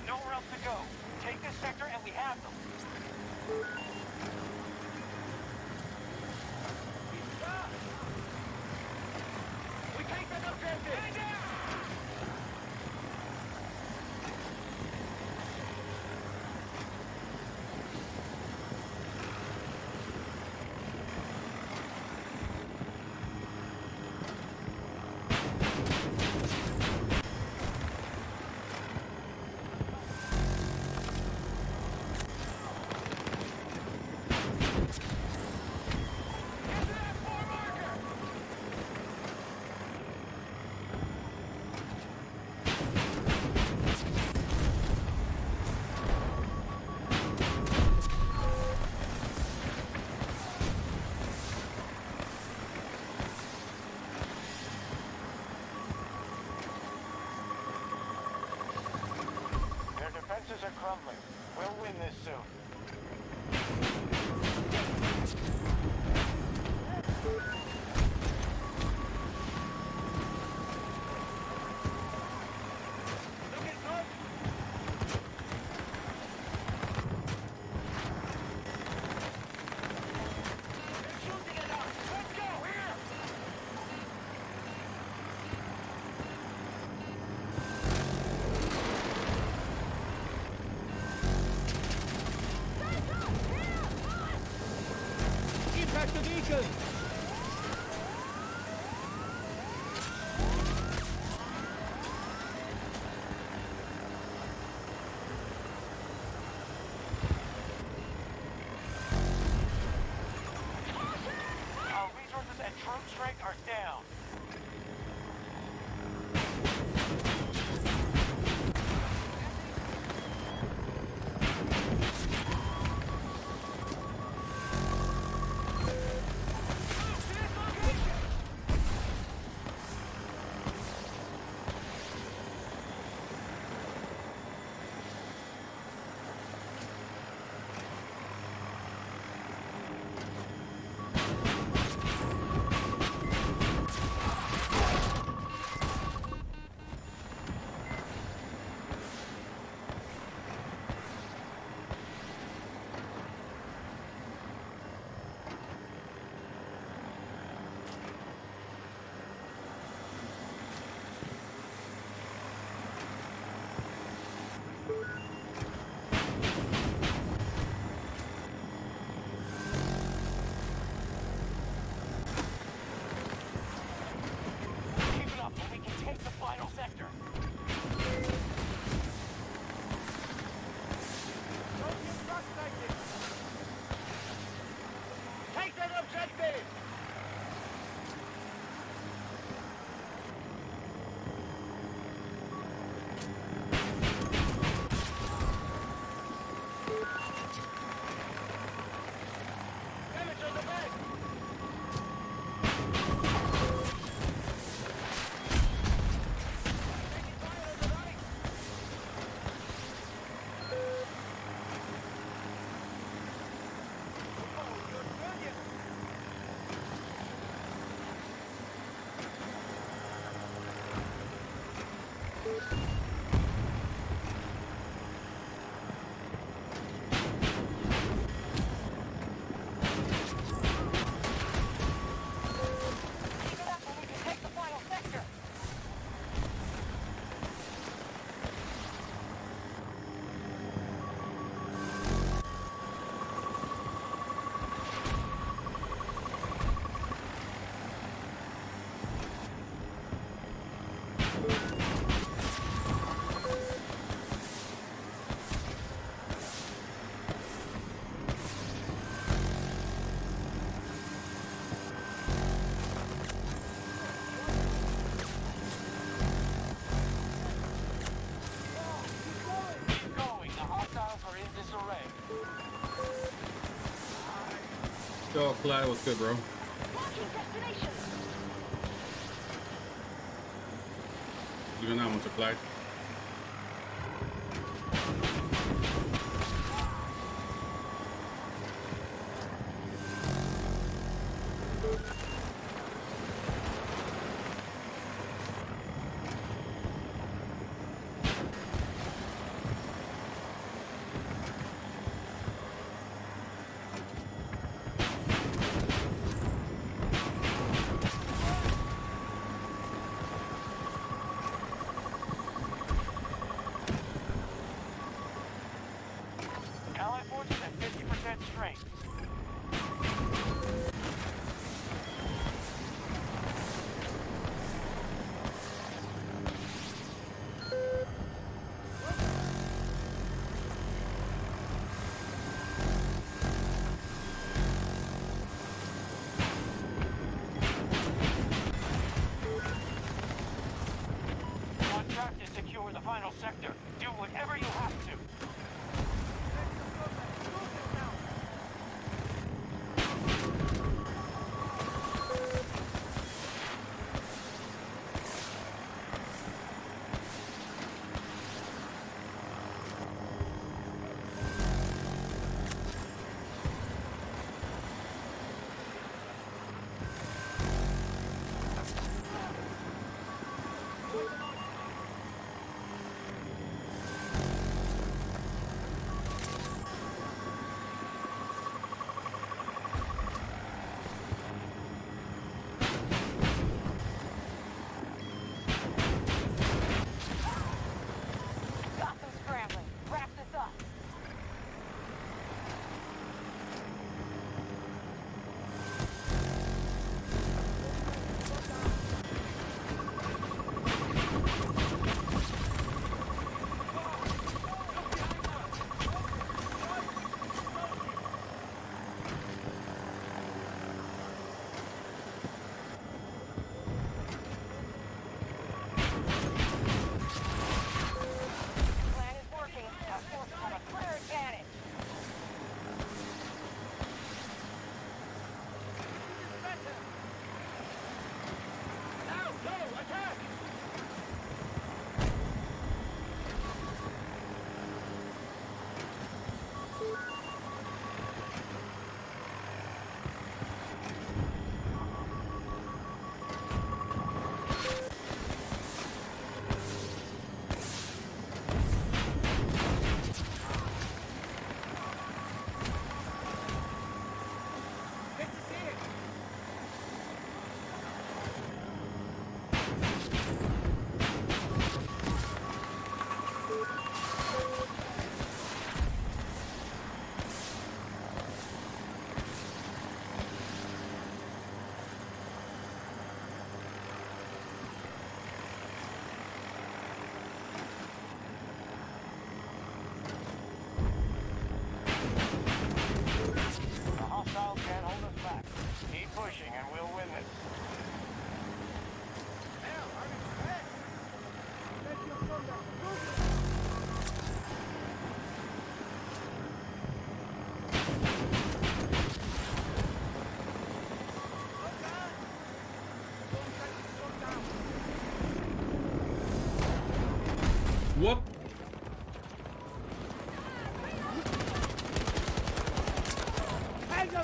got nowhere else to go. Take this sector and we have them. We take that objective! Get crumbling. We'll win this soon. back the beacon! Yo, Clyde, what's good, bro? Marking destination. Even now, to Clyde.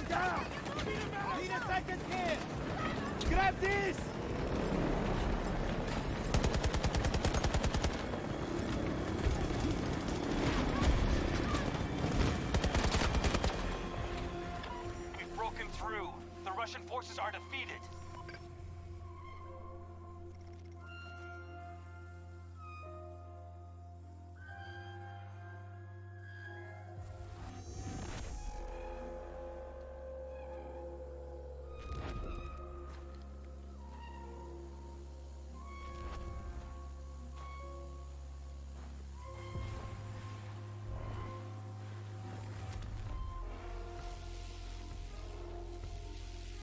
down! Need a second! Grab this! We've broken through. The Russian forces are defeated.